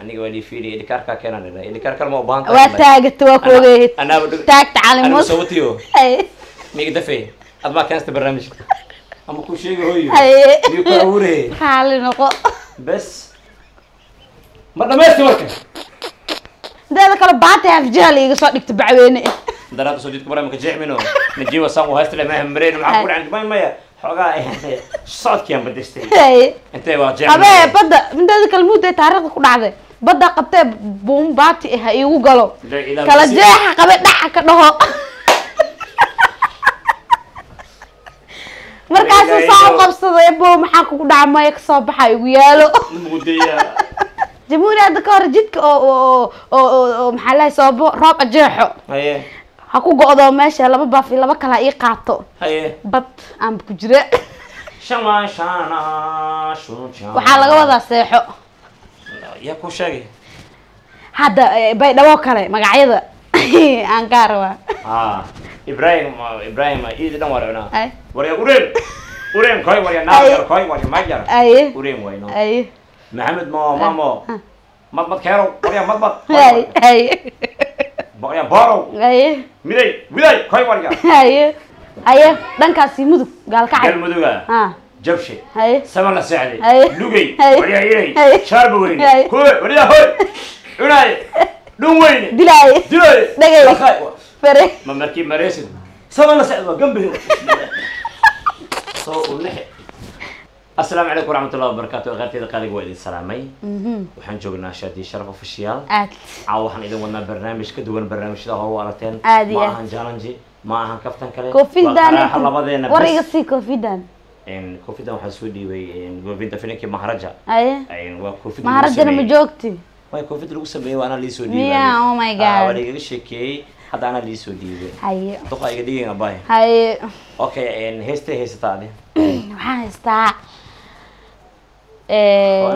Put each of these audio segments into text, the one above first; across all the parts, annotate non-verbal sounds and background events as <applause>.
aniga waa diifiili edhikaarkaa keenaan idhaa edhikaar kale ma u baahan waa taagata waa kuogeyd taagta calimus sawatiyo miga dafey ad maa keensta barnaamijka ama ku sheegi hooyo miyu ku awure xaali noqo bes ma dhamaysti marka daada kale baata afjaal iga soo dhigta bacweyne daraada soo jidka maraymanka jeexmino najiiba saan u haysta leh maahammareen maxaa ku dhacan maya habee badda minteeda kale muudee taariikhda ku dhacday badda qabtee buumbaati ah ha iigu galo kala jeexa qabe dhaca ka dhaho markaasu saa u qabsaday bo maxaa kugu dhaca maya ka soo baxa igu yaalo jamhuuri hadda ka hor jidka oo maxaa lahay soobo roob ajeexo ha ku go'do meesha laba baaf iyo laba kala ii qaato. Bad aanba ku jira waxaa laga wadaa seexo. Hadda eh, baydhabo kale magacyada. <laughs> Aan kaa rabaa. Ha ibrahim ibrahim iidi dhan waa cunaa ay. Warya ureen ureen koy warya naagar koy warya majar ay. Ureen wayno ay. Maxamed mo mamo mad mad keero warya mad mad ay warya borow ay miday miday koy warya ay <laughs> aye. Dhankaasi mudug gaalkacay galmuduga ha. Jabshe. Ay saban la seexday Ay. lugay Ay. warya ilay Ay. shaarba weyne. Kuwe warya hoy. Cunaay dhun weyne. Dilaaye dilay. Dhagay. Fere. Ma markii mareysid saban la seexday waa gambi <laughs> soo ulexe asalaamu calaykum waraxmatullahi wabarakaatu khayrteeda qaaliga waa idin salaamay. Waxaan joognaa shaadii sharaf aad. Caawa waxaan idin wadnaa barnaamij ka duwan barnaamijyada hore u aragteen ma ahan challenge ma ahan kaftan kale. Kofidan qaraaxa labadeena war iga bes sii kofidan kofidan waxaa soo dhiibay govinda filinki maharaja. Maharajana ma joogti? Way covid lagu sameeyey waa anaa liisoo Miya? Oh waa laigaga sheekeeyey hadda anaa liisoo dhiibay. Duqa iga dhigin abay haye Eh,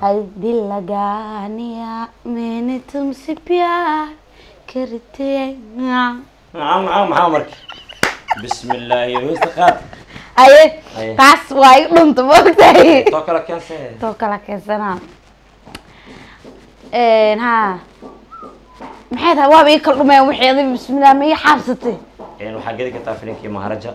haddii lagaaniya mene tumsi piyaar kariteena بسم الله يا aye taas waa i dhunta maogtahay too kala keensanaa ah. eh, ha maxay tahay waaba ii kala dhumayan wixii adiga bismillaah ma ii xaabsatay? Waxaa gedi kartaa filimkii maharaja.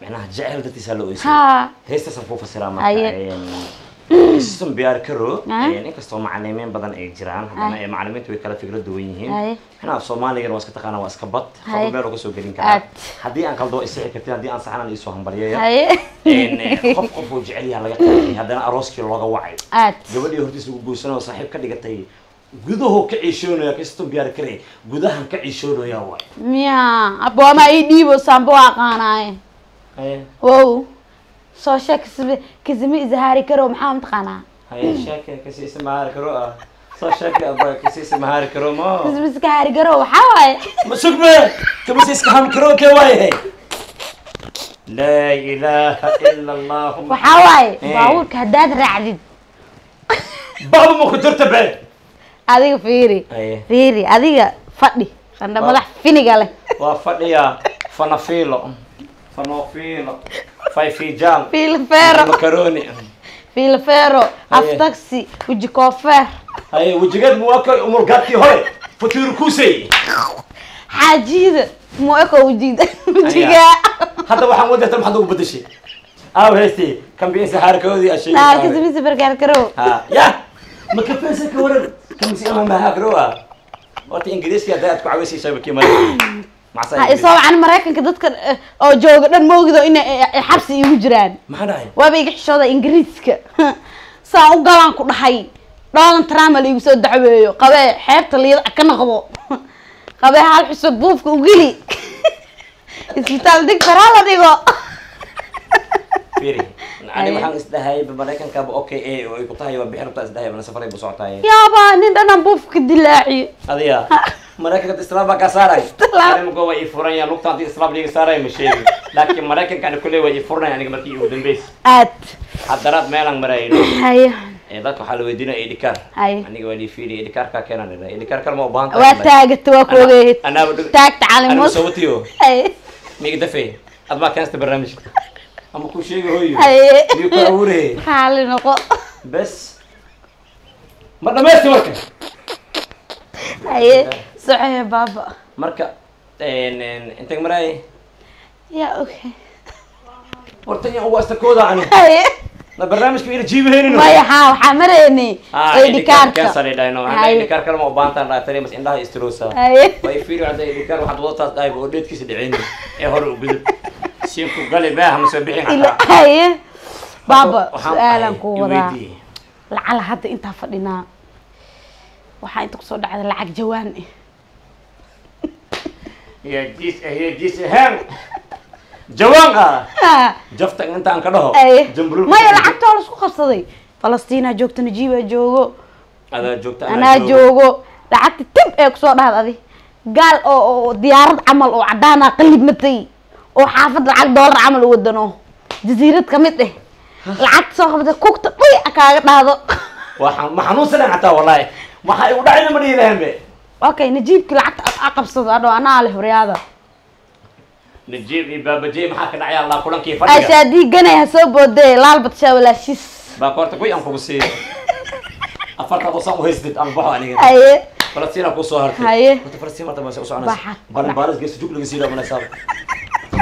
micnaha jecel dadkiisaa la oysay ha heestaasaan kuu fasiraa marka system biyaar karo inkastoo macalimiin badan ay. Jiraan haddana macalimiintu way kala fikrad duwan yihiin micnaha soomaaligan waa iska taqaana waa iska bad meel uga soo gelin karaa haddii aan qaldo isixi kartin haddii aan saxanan iisoo hambalyaya qof qof uu jecel yaha laga qaatay haddana arooskii looga wacay gabadhii hortiisa ugu guursanoo saaxiib ka dhigatay gudaho ka ciishoonaya kaston biyaar kare gudahan ka ciishoonaya waay miya abo ama ii dhiibo saamba waa aqaanaaye wow soo sheeg kasbe kasime izahaari karo maxaa mataqaanaa haye sheeke kasiisa mahaari karo ah soo sheeke aba kasiisa mahaari karo ma kasbe iska haari karo waxaa waaye ma sugme kabisa iska ham karo ke waayahay laa ilaaha ila allah waxaa waaye Eh. baabuurka haddaad raacdid baaba ma ku jirta be adiga fiiri haye fiiri adiga fadhi qandha madax finiga leh waa fadhiya فانوفينو فاي فيجان فيلفيرو مكروني فيلفيرو افتكسي وجي كوفير هاي وجيكاد مواكا امور قاتي هاي فطير كوسي حاجيدة مواكا وجيدة وجيكا هذا waxaan wadata maxad ugu badashay aaw heystay kambiisa xarkadoodii ashay naa kasbisi bargaar garow ha ya ma ka faysa ka waran kamisi ama ma haagro ah horta ingiriiska hadda aad ku caweysay shabakii mara wacan maraykanka dadka eh, oo jooga dhan moogido inay eh, eh, xabsi igu jiraan. Waaba iga xishooda ingiriiska. <laughs> Saan u galaan ku dhahay. Donald trump la igu soo dacweeyo. Qabee xeebta liida ka noqdo. <laughs> Qabee hal xusub buufka ugeli <laughs> isbitaal digtar hala dhigo <laughs> <clears throat> firi ani waxaan isdhahay maraykankaaba okay e oo ay ku tahay waa bixi rabtaa isdhahay bana safaray bu socotaay yaaba nin dhanan buufka dilaaciyo adiga maraykanka islaam baa kaa saaray Islaam. animgo waa ii furanaya lugta haddii islaam liiga saaraya ma sheegi laakiin maraykanka ani kulley waa ii furanaya aniga markii ugu dambeys aad haddanaad meelaan marayno haye ee dadka waxaa la weydiinaya idhikaar Haye. aniga waa lii fiiriya idhikaarkaa keenan idhaa idhikaar kale ma u baahan waa taagata waa dhug taagta sawatiyo haye miga dafe. Ad baa keensta barnaamijka ama ku sheegi hooyo haye miyu ku abuure raali noqo bes. Ma dhamaysti marka haye socoye baaba marka intag maraay yaa okay. Horta yan waa istakooda ani. Haye na barnaamijka ina maya haa waxaa marayni edhikaarka Haye. idhikaar kale ma u baahantaan mas indhaha istiroosa haye way fiiri hadda waxaad wadataas dhahay oo dheedkiisa dhiceyni ee hore u gudub baaha ma soo bixin haye baaba ahay, ku wadaa lacala hadda intaa fadhinaa waxaa inta ku soo dhacda lacag jawaan eh. Ya jiis ya ah Ha, jafta intaan ka dhaho. Haye jambrul maya lacagtoo la isku qabsaday. Falastiinaa joogta najiibaa joogo. Adaa joogta anaa joogo. lacagta tib ee ku soo dhahad adi gaal oo diyaarad camal oo cadaana qalib matay oo xaafad lacag doolar camal u wadano jasiirad ka mid eh. Lacagta soo qabta kugta dhuy kaaga <laughs> waxaan ma xanuunsanay xataa wallahi waxa igu dhacayna ma dhihi lahayn be. Okay najiibki lacagta a qabsado adho anaa leh horyaada najiib iyo baabajey maxaa ka dhacaya? Allah kulankii fadhiga. Ashaadii ganay ha soo boodee laal badshaa walaashis. Baa koorta kuy aan kugu siiyo <laughs> afarta qosaan u haystid aan baxo aniga. Haye. Falastiin aan ku soo hartay. Haye. horta falastiin marta ma u Baxa. soconaysa balan baalas geeso jug laga siiyo mana saab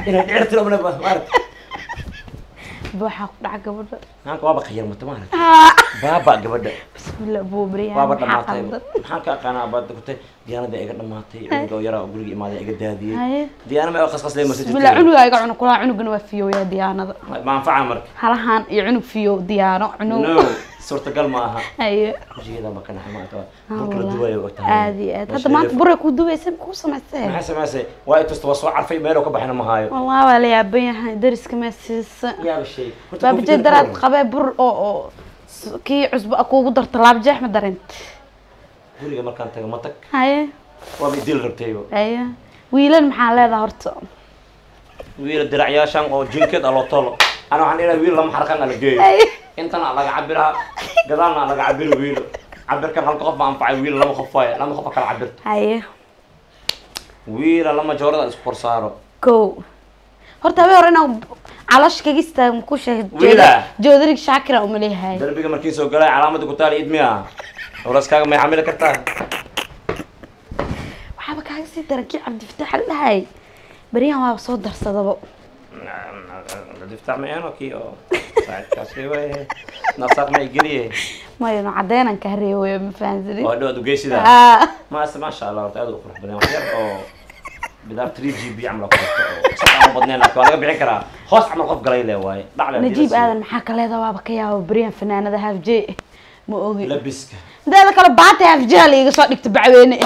inay dhicirtiro mana ba maaragt waxaa <laughs> ku dhaca gabadha. Naanka waaba khayar mata maaragt Ah, <laughs> baaba gabadha. Bismillah buubriyaa waaba dhamaatay maxaan ka aqaanaa baad kutay diyaanada iga dhamaatay cunuga oo yaraa oo guriga imaaday iga daadiyey diyaana ma qasqas leh masa bismillah cunugaa iga cunug kulaa cunugana waa fiyoyaa diyaanada ma anfaca marka. Halahaan iyo cunug fiyo diyaano cunug <laughs> suurtagal ma aha haye wajigeeda ma ka naxay maanta Ah, burka la wallahi. duwayo og tahay. Aad iyo aad. Hadda maanta buray ku dubaysa ku samaysay. Maxay samaysay? Waa itusta waa soo carfay meel oo ka baxayna ma haayo. Wallah waa la yaaban yahay. Dariska mee siisa. Yaaba shay Horta baabajee computer daraad ka qabee bur oo oo s- kii cusbo a kuugu darto laabjeex ma dareent waran. guriga markaan tago ma tag. Haye waaba idil rabtayba haye wiilan maxaa leedaha horta wiil diracyaashan oo jinkeed a loo tolo. Ana waxaan lahaa wiil lama xarqan ala geeyo. Haye intana laga cabiraha gadaalna laga cabiro wiil. Cabirkan halka qof baa anfacay wiil lama qof waaye lama qof kala cabirto. Haye wiila lama joorada isku kor saaro. Ko horta habeen hore inaan caloosh kaga istaago ku sheeg Wiila. joodarig shaakira uma leeyahay. Darbiga markii soo galay calaamada ku taal idmi ah holaskaaga may xamili kartaa. Waxaaba kaaga sii daran kii cabdifataax la dhahay beryahan waaba soo darsadaba. Diftaac ma eeno kii oo saacidkaasi waaye nasaaq ma igeliye mayo no cadeenan ka hareewaya ma fahansanin oo hadhow aad ugeysida Ah, <laughs> maase maasha allah horta aad u qurux badan. Wax yar oo bidaar 3 g b camal ku aan badnayn laakiin waa laga bixin karaa. Hoos camal qof galay le waaye dhacle najiib aadan maxaa ka leedaha waaba ka yaaba beryahan fanaanada hafje ma ogi. Labiska. Kale baata hafjaha la iga soo dhigta bacweyne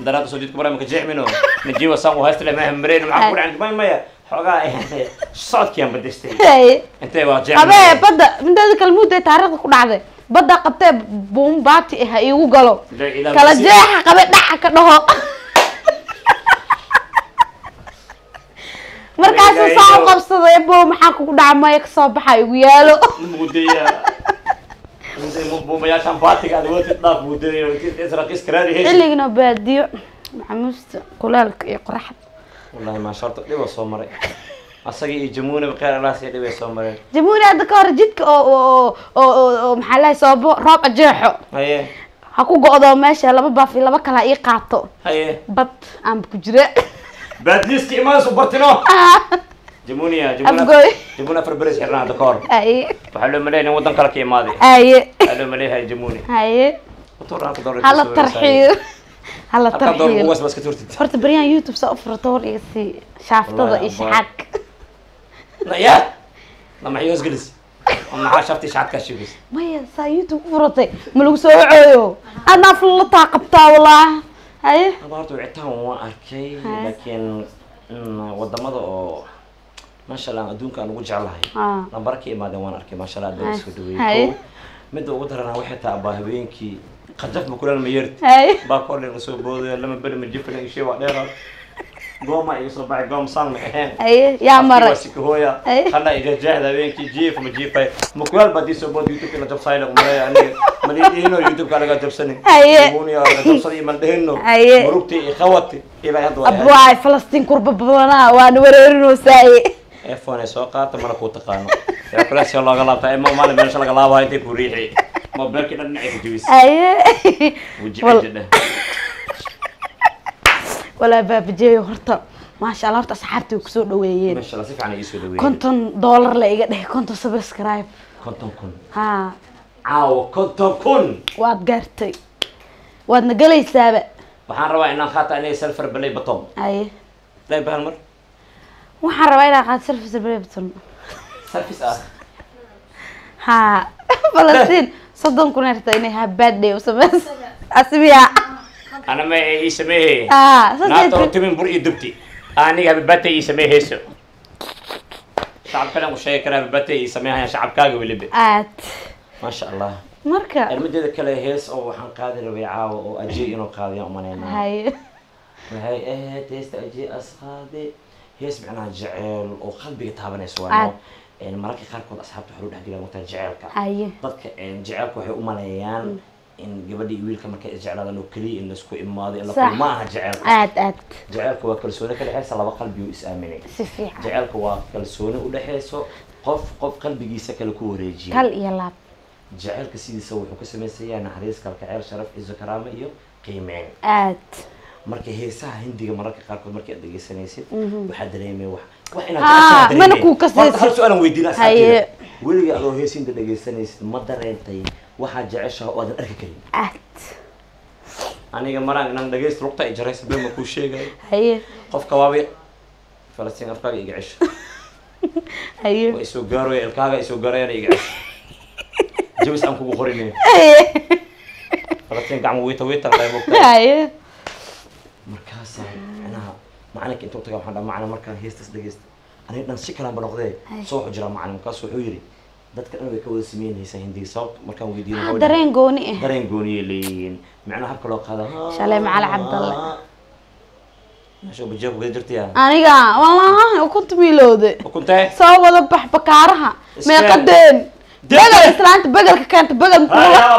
daraada soo jidka barnaamijka jeexmino? Najiiba saan u haysta leh mareen maxaa ku dhacay may maya xoogaa socodkiyaan badistay. Haye. intee waa habee jeexmino badda inteeda kale mudday taariikhda ku dhacday. Badda qabtee buum baati ah ha iigu galo. Kala jeexa qabe dhaca ka dhaho. <laughs> Markaasuu u qabsaday bo maxaa kugu dhaca maya ka soo baxa igu yaalo xilligina baadiyo maxamuusta kulaalka iyo qoraxda. Wallahi maasha horta dhib soo maray. Asaga iyo jamuuna khayr alaas iyo dhibay soo mareen. Jamhuuri hadda ka hor jidka oo oo maxaa lahay soobo roob ajeexo haye. Ha ku go'do meesha laba baaf iyo laba kala ii qaato. Haye. Bad aanba ku jira. Baadliiska imaansu bartino jamuuniya jamuuna afgooy jamuuna afar beres xirnaa hadda ka hor haye waxaa loo maleeyahay nin waddan kale ka imaaday haye waxaa loo maleeyahay jamuuni haye tuur aan ku dooray hala tarxiyo hala halkaa door tarxiyo buugaas baa iska tuurtid horta baryahan youtube saa u furata war iga sii shaaftada Wallahi, iyo abaa. shaxaadka ya lama xiyoos gelis maxaa shafti shacadkaa sheegaysa maya saa youtube u furatay ma lagu soo wacooyo adna aflataa qabtaa walaa maasha allah adduunka aan ugu jeclahay. Ah. lambara ka imaadeen waan arkay maasha adaa isku dhaweeyey midda ugu daranaa waxay tahay abaa habeenkii. Qajaf ma kulan ma yeerti baa kordhin u soo boodaya lama beri ma jifina ishee waa dheeraad. Gooma iga soo baxay goom saan ma ahayn. Haye yaa maray. sikahooya hana iga jaahda habeenkii jiif ma jiifay. Mukuyaal baa disoo bood youtube la jabsaayla umalaya aniga maliino youtube-ka laga jabsanin Hai. Muuniya laga jabsaday maldeheno Hai. murugti iyo khawati ilaa hadda waa abwaay falastiin kurba badanaa waana wareerinoosaye iphone ay soo qaata mana kuu taqaano kulaas looga laabtaa ima maalin meesha laga laabayo intay ku riixi mobilkii dhan dhinacay ku dheh walaa baabajeeyo horta maasha allah horta asxaabtii way ku soo dhaweeyeen meesha la si fiican ay iisoo dhaweeyeen konton dollar la iga dheh konton subscribe. Konton kun. Ha caawa konton kun. Waad gaartay waadna gelaysaaba waxaan rabaa inaan qaata inay selfar balay batom haye lay bahal mar waxaan rabaa inaa qaad service breveton ha falastiin soddon kun herta inay ha bad day u sameyso asbiya ana ma ii naagta saas timin bur iyo dubti aniga habibata ii sameeyhayso shacabkana ku sheegi karaa habibata ii sameeyhayaan shacabkaaga weliba aad. Maasha allah marka elmadeeda kale hees oo waxaan qaadi rabay caawa oo ajey inuu qaadiya umanaynaa haye waxay ahayd heesta ajey as qaade hees micnaha jeceel oo qalbiga taabanayso waano mararka qaarkood asxaabta waxay u dhexgelaan waqtiga jecelka haye dadka jecelka waxay u maleeyaan in gabadha iyo wiilka markay isjeclaadaan oo keliya in la isku imaado in la Sax. kulma aha jecelka aad aad. Jecelka waa kalsooni ka dhexeysa laba qalbi oo is aaminay. Si fiican. Jecelka waa kalsooni u dhexeyso qof qof qalbigiisa kale ku wareejiya kal iyo laab. Jecelka sidiisa wuxuu ka samaysan yahay naxariis kalkaceel sharaf cizo karaamo iyo qiimeyn. Aad marka heesaha hindiga mararka qaarkood markii aad dhegeysanaysid waxaa dareemay wax wax inaad Ah, mana kasaysid. Hal su'aalan weydiina weliga adoo hees hinda dhegeysanaysid ma dareentay waxaad jeceshaha oo aadan arki karin. Aad. Aniga maraan inaan dhegeysto lugta ay jaraysa been ma kuu sheegayo haye. Qofka waaba falastiin afkaaga iga cesho <laughs> haye. Waa isoo gaarooya ilkaaga isoo gaarayana iga cesho <laughs> jabis aan kugu qorinay haye. Falastiin gacmo wiita wiitan lay <laughs> mogtahay macalinka intuu taga waxaan dhaha macalin markaan heestas dhegeysta aniga dhan si kalaanba noqdee soo wuxuu jiraa macalin markaasu wuxuu yidhi dadka dhan way ka wada sameynaysaa hindiga sababta markaan weydiino Ah, dareen gooni ah dareen gooniyay leeyihiin. Macnaha habka loo qaada Shalay Macali Cabdalle. meesha bajeeb kuga jirtaya aniga wallahi ukunta miilowde. Ukuntee soo wada bax bakaaraha meeqadeen Deen. begal islaanta begalka keenta begal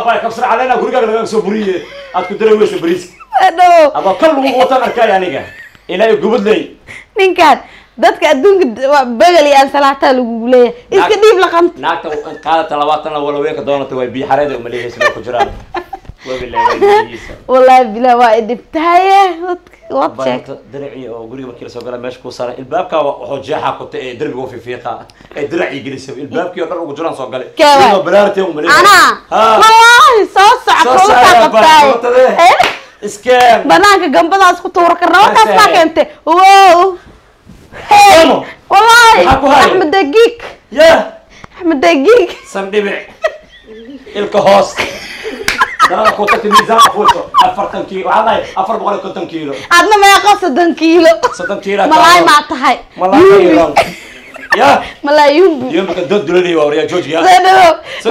bay kabsar caleena gurigaaga laga soo buriye. Aad ku daray weysa bariiska dhow adoo kal lagu wataan arkaayo aniga. Ilaahay gubadley ninkaan dadka adduunka begal iyo ansalaataa lagugu leeyahay. Iska dhiib laqanta naagta qaadata labaatan la wala weynka doonata way biyo xareeda umaleeyaysa ku jiraan. Wallahi bilaa waa idhibtaye wad sheeg baanta diracii oo guriga markii la soo gala meesha ku saaran ilbaabka wuxuu jeexa kota ee derbiga ufifiiqa ee diracii gelisay ilbaabkii oo dhan ugu jiraan soo galay. Kewa. iyadoo balaartee umaleeyay anaa! Wallahi soo soco Soo kulataa soco, qabtaaye banaanka gambadaas ku tuura karna wakaas maa keente wow. Hayo? axmed dagiig axmed dagiig sandhibic. Ilka hoos. Dalada ku tagta miisaan afuurto afartan kiilo waxaa dhahay afar boqol iyo konton kiilo adna meeqo soddon kiilo soddon kiilo malaay maa tahay. Malaay ya. Dood waa joojiga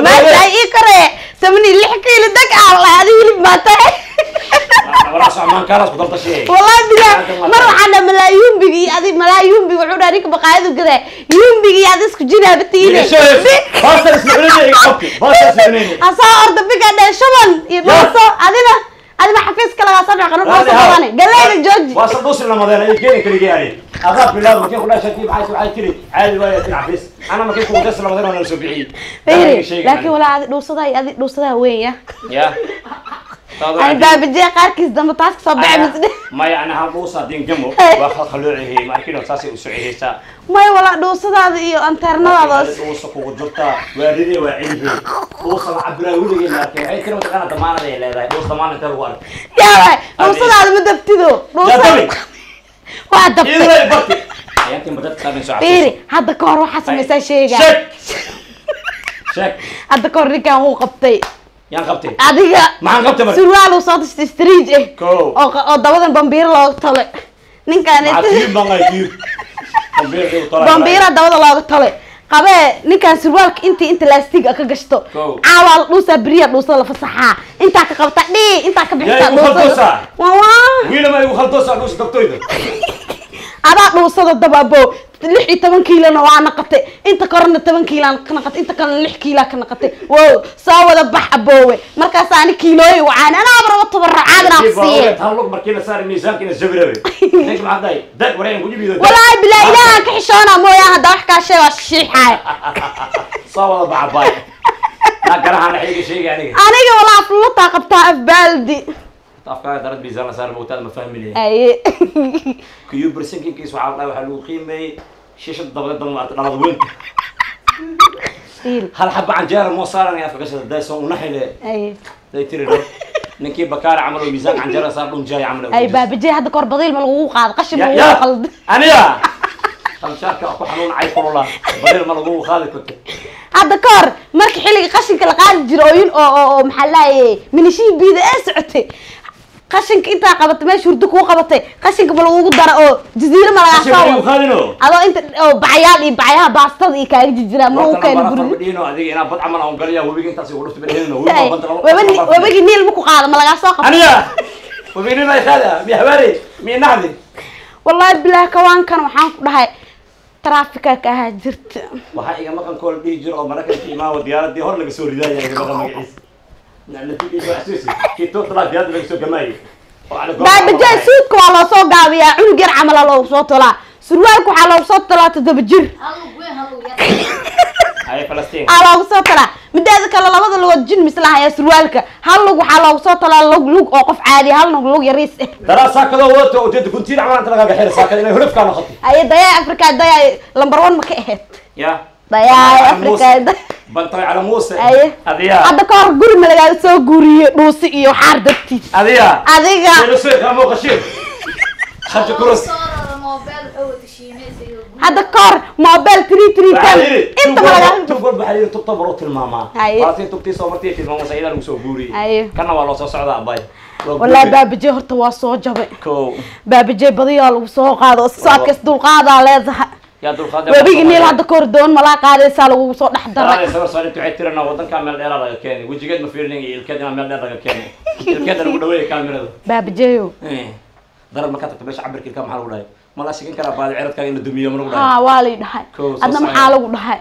maanta ay ii koree samani lix kiilo dag aa la adi hilib maa tahay walaa waa mar tahay. waxaa dha malaa yumbiga iyo adi malaa yumbiga wuxuu dhaha ninka baqaayadu gadaa yumbiga <laughs> iyo adi isku jinaaba tiine asoo orda biga dhee shuban iyo dhooso adina adina xafiiska lagaa soo dhaqan dhooso badane galeyda jooji waa sanduusi lamadeena ay keeni kaligii ani adaa bilaab markii ku dhashay tii maxay tiri caadi waayo tin xafiis ana markii ku wadas labadan oo soo bixiyay firi laakiin walaa adi dhuusadaa iyo adi dhuusadaa weyn ya? Ani baabajee qaarkiis dambe taas ka soo baxay misdhe maya ana han dhuusa din jamo <laughs> waa khalkhalooceeyay markii saasay u soceysaa may walaa dhuusadaada iyo anternadaada dhuusa kugu jirta waa ridee waa cilhey dhuusa la cabiraa weligay maarkay waxay tiri mataqaana damaanad ay leedahay. Dhuus damaan intee lagu arkay yaabay dhuusadaada ma dabtido? Dhuusada waa dabtay hadda ka hor waxaa samaysaa sheega sheeg sheeg hadda ka hor ninkan wuu qabtay adiga surwaal uu soo tashtay street eh oo dabadan bambiiro looga tolay ninkaan bambiira dabada looga tolay qabee ninkaan surwaalka intii inta laastiga ka gashto caawaa dhuusaa beriya dhuusada la fasaxaa intaa ka qabta dhii intaa ka bixisa Yaa igu khaldoosaa? waa waa wiila ma igu khaldoosa dhuusa dabtoyda <laughs> adaa dhuusada dababo lix iyo toban kiilona waa naqatay inta korena toban kiilaan ka naqatay inta kalena lix kiilaa ka naqatay wow soo wada bax aboowe. Markaas ani kiilooyi wacaan anaaba rabo walaahi bilaa ilaahan ka xishoona mooyaa hadda wax kaa sheeg waa shiixaay <laughs> aniga. Walaa aflutaa qabtaa afbaaldi afkaaga darad miisaan la saaray mawtaad ma fahmi lehe aye kiyuu barsankinkiis waxaa la dhahay waxaa lagu qiimeeyey shishada dabadeed dama maarata dhalada weynta fiil hal xaba canjeera moo saaranaya afka gashada dayson unaxile aye day tiri dho ninkii bakaara camal oo miisaanka canjeera saar dhun jaay camal ay baabajey hadda kahor badiil ma lagugu qaado qashin ma Ya- lagugu ya qaldi aniga qalshaarka ku xanuun cay kulula badil ma lagu qaadi karto hadda ka hor markii xilliga qashinka la qaadi jiro ooyin oo oo oo maxaa laaye qashinka intaa qabatay meesha hurdo kuu qabatay qashinka ma lagugu dara oo jaziiro ma lagaa soo adoo inta oo bacayaal iyo bacayaha baastada iyo kaaga jijiraa ma lagu keeno wabagi niil ma ku qaado ma lagaa soo qabto wallahi bilaah kawaankan waxaan ku dhahay trafika ka ahaa jirta. Waxaa iga maqan kool dhihi jiro oo maraykanka imaawo diyaaradii hor laga soo ridaaya iga maqan magaciisa natiijiisa xasuusi kii tootala diyaaradda laga soo gamaaye baabajaa suudka waa loo soo gaabiyaa cunug yar camala loogu soo tolaa surwaalka waxaa loogu soo tolaa toddoba jir aa loogu soo talaa mideeda kale labada lugood jin mislahayaa surwaalka hal lug waxaa loogu soo talaa lug lug oo qof caadi hal lug lug yariis eh daraa saakadoo wadato ujeeda guntiin camal inta lagaaga xira saakada inay hurufkaa noqoto aye dayaa africa dayaa lambar one ma ka ahayd ya bantoy cala muuse hadda ka hor guri ma lagaa soo guuriye dhuusi iyo xaar dartiis adiya. Adiga. Kurus hadda ka hor mobile three three ten. Inta ma lagaa tubgol waxaa yidhi tubta baroo tilmaamaa. Waatiin tubtii soo martii tilmaamasa idaa lagu soo guuriyey kana waa loo soo socdaa abay? Wallahi baabajee horta waa soo jabay ko baabajee badiyaa lagu soo qaado oo socodkaas dulqaadaa leedahay yaa dulqaade webigi niil hadda ka hor doon malaa qaadaysaa lagugu soo dhex daray. Daraade sawir saarin waxay tirana wadankaa meel dheeraa laga keenay. Wejigeed ma fiirinin iyo ilkeed inaa meel dheer laga keenay. <laughs> Ilkeeda lagu dhaweeyay kaamirada baabajeeyo darar markaa tagto meesha cabirka ilkaa maxaa lagu dhahay? Ma la shigan karaa baadi ciradkaaga in la dumiyo ma lagu dhahay? Haa waa lay dhahay. Adna maxaa lagu dhahay?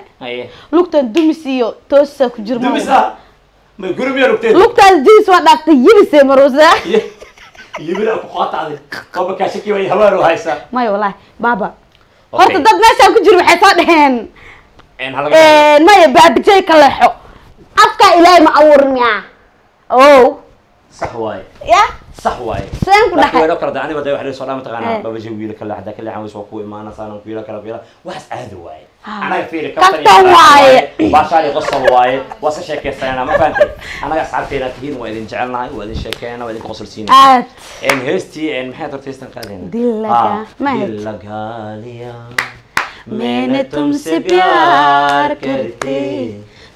Lugtan dumis iyo toosaa ku jir dumisa? <laughs> May guri miyaa lugteed lugtaas jinis waa dhaaftay yibise ku qaatacday oo haysaa maya wallahi baaba. Horta dad meeshaan ku jira waxay soo dhaheen. Maya baabajey ka leexo. Afkaa ilaahay ma abuurin miyaa? O sax waaye ya sax waaye seen ku laakiin dhahay way kala daa aniba day wax soo dhaa mataqaana Eh. babaji wiila kale hadaa kale xamis waa ku imaana saanan ku wiila kale wiila waxaas caadi waaye Ah. anaga fiiri Kaftan waaye. baashaali qosol waaye waa se sheekaysanayna ma fahantay anaga asxaabteena tihiin waa idin jecelnahay waa idin sheekeena waa idinka qosol siinay aad een heestii een maxay horta heestan qaadeen Dillaga- ma ahayd? dillagaaliya मैंने तुमसे प्यार करते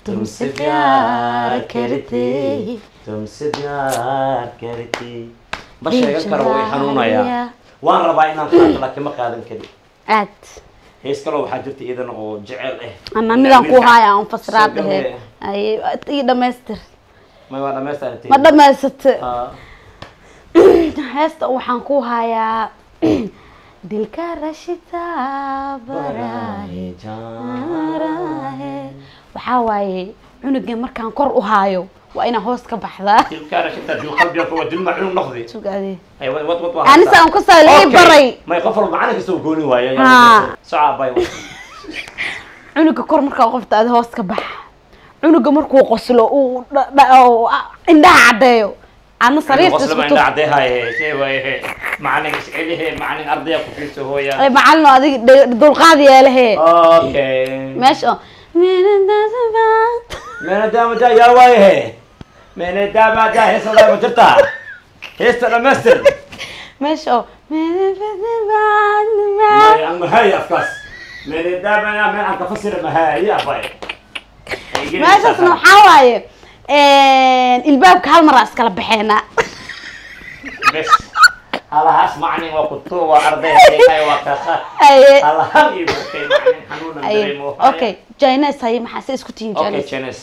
तुमसे प्यार करते tumise diyaar karti ma sheegan karo way xanuunayaa waan rabaa inaan qaato laakiin ma qaadan kari aad hees kaloo waxaa jirta iidan oo jecel ah ama midaan ku haya aan fasraad ahe ii dhamaystir ma waa dhamaystirtay ma dhamaystirtay heesta waxaan ku hayaa dilka rashita waxaa waaye cunugeen markaan kor u haayo waa inaa hoos ka baxdaa. Dilkaana shinta dil qalbiga kuwa dil macluum noqdi sugaade ay wad wad wad anisa aan ku saa lii baray. May qof walba macna kasta uu gooni waayo Ha. soca bay cunuga kor markaa qofta aad hoos ka bax cunuga markuu qoslo ah, indhaha waaye macalin ay macalino adiga dhe- daamada heesada ma jirtaa heesta dhamaystir meesha oo mahay afkaas meena daamada meel aan ka fasira mahay abay meeshaasna waxaa waaye ilbaabka hal maraa iskala baxeena bes halahaas macalin waa kutu waa arday ay waa aye halahan iyo macalin xanuunan dareemo okay jines haye maxaa se isku tihiin okay jines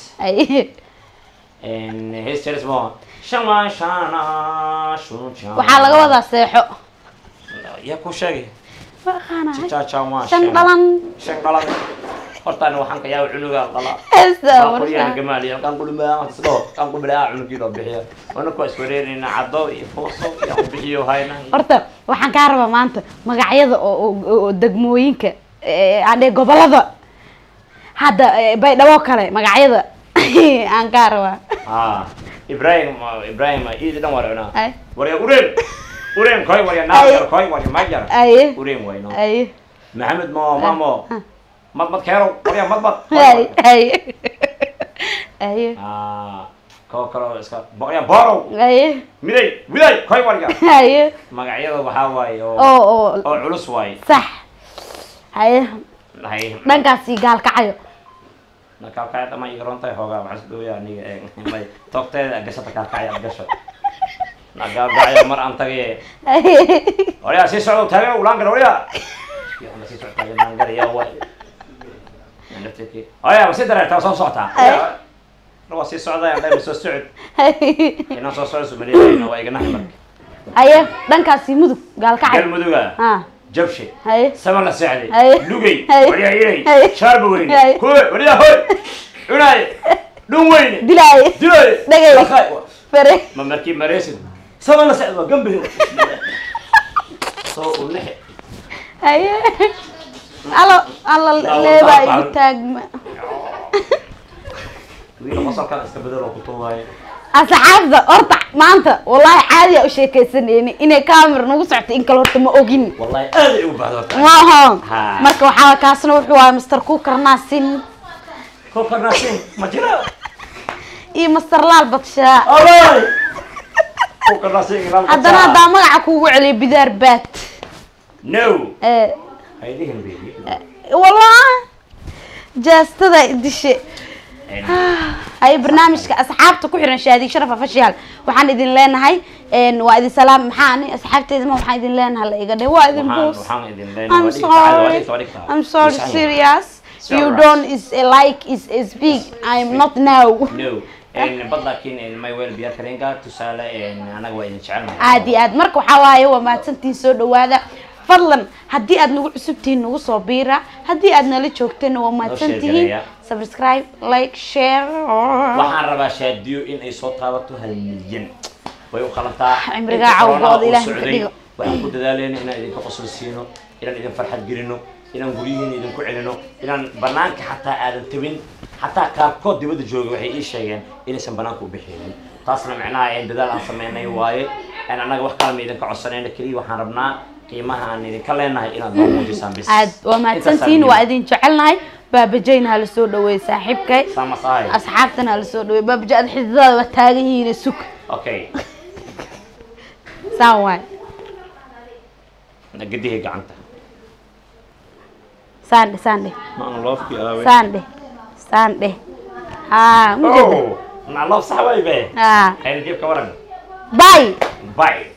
waxaa laga wadaa seexo. Yaa ku sheegay shan dhalan. Shan qalan hortaan waxaan ka yaabay cunuga qolyaha warsha gamaaliya kan qulma tasdo kan qulma cunugii loo bixiyo. Wana ku iswareerina caddo iyo fooso iyo bixiyo hayna horta waxaan kaa rabaa maanta magacyada oo oo- oo degmooyinka adhe gobollada hadda baydhabo kale magacyada aan kaa rabaa ah ibrahim ibrahim iidi dhan warana ay warya ureen <laughs> ureen koy warya naagar koy warya majar. Aye ureen wayno aye maxamed mo mamo. Mad mad keero warya mad mad aye aye ah koo kaloo iska warya borow <laughs> aye miday miday koy warya aye <laughs> magacyada waxaa waaye oo oo oo culus waaye sax haye hay dhankaasi gaalkacayo nakaalkaya rontay xoogaa waxaa isku dhowyaa aniga may toogteeda gashata kaalkacya ad gasho nagaalkacya mar aan tagay aye waryaa sii socdo taage waryaa yana sii socdo taage laangara <laughs> yaa way oya ma sii dareertaa soo socotaa waa sii socday aan ma soo socod inaan soo socdo sumaleeyayna waa igana marka haye dhankaasi mudug gaalkacayo galmuduga jabshe sama la seexday Ay. lugay Ay. waryaa ilay Ay. shaarba weyne kuwe waryaa hoy cunaaye dhun weyne dilaaye dilaaye Dhagay. Fere ma markii mareysid sama la seexdo waa gambi soo u lexe haye alo alla leebaa igu taagma wiil qosolkan iska bedel oo ku tuwaaye asxaabta horta maanta wallahi caadiya u sheekaysanayni inay camera nagu socto in kale horta ma ogin. Wallahi aad ay u baahdo horta. Maaha Ha. marka waxaa kaasna wuxuu waaya master cooker naasin ko karnaasin ma jira? Iyo master laal badshaa haddana haddaa magaca kuugu celiyo bidaar baat. No. Hay dhihin baby wallah jaastada dishe haye barnaamijka asxaabta ku xiran shaadiig sharaf afashiyaal waxaan idin leenahay een, waa idin salaam. Maxaa ani asxaabteeda ma waxaan idin leenahay la iga dhe waa idin boos I'm sorry. I'm sorry, serious. You don't is a like is is big. I'm not now. <laughs> bad laakiin may weel biyaar kareenka tusaale anaga waa idin jecelnahay Aad iyo aad. Marka waxaa waaye waa mahadsantiin soo dhawaada. Fadlan haddii aad nagu cusubtihiin nagu soo biira haddii aad nala joogtana waa mahadsantihiin subscribe like share. Waxaan rabaa shaadiyo in ay soo taabato hal milyan. Way u qalantaa. <laughs> Cimrigaa cawgooda Ilaahay ka dhigo. waxaan ku dadaaleyna inaan idinka qosol siino inaan idin farxad gelino inaan guryihiina idinku celino inaan banaanka xataa aadan tabin. Xataa qaarkood dibadda jooga waxay ii sheegeen inaysan banaanka u bixinin taasna micnaha een dadaal aan sameynay waaye. En annaga wax kale ma idinka codsanayna. Keliya waxaan rabnaa qiimaha aan idinka leenahay inaad noo muujisaan bis. Aad waa mahadsantihiin waa idin jecelnahay. Baabajayna hala soo dhaweey saaxiibkay. Asxaabtana hala soo dhaweey baabaja aad xididada waa taagan yihiin sug. Okay. Saan waay. Gedihi gacanta. Saan dheh saan dheh ma aan loofkii aawe saan dheh saan dheh haa mujeda oh na loof sax way be haa. Khayr jibka waran. Bye. Bye